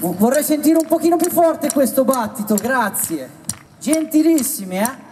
Vorrei sentire un pochino più forte questo battito, grazie. Gentilissimi, eh?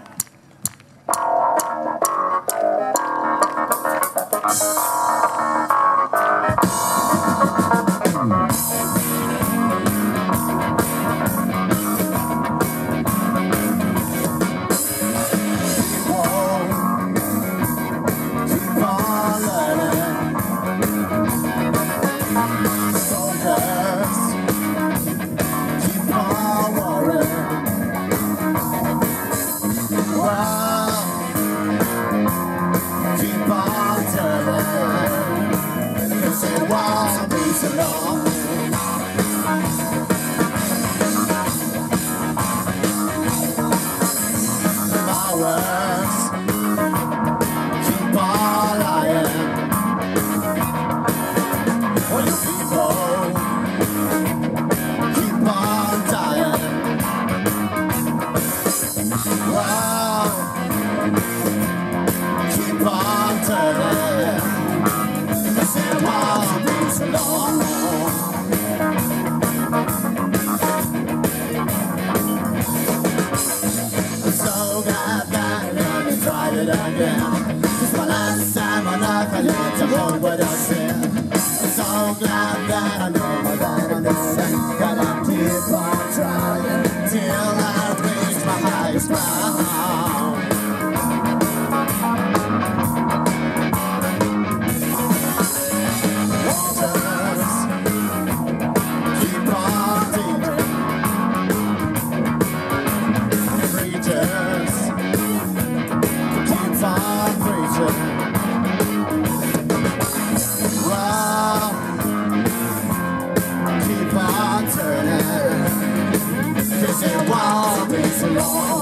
love. Again. My last time on earth I lived to hold what I said. I'm so glad that I know my God try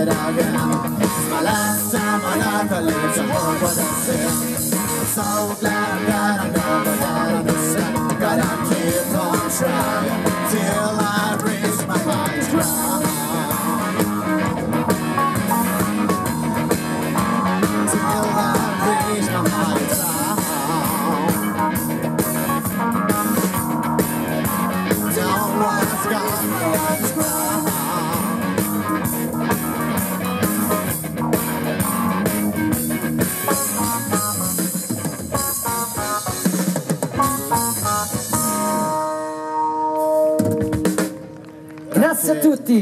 It's my last time on earth, I live what I. I'm so glad that I know that I understand. Gotta keep on trying till I reach my highest ground. Till I reach my highest ground. Don't ask God, Grazie a tutti.